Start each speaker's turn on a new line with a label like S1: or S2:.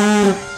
S1: Música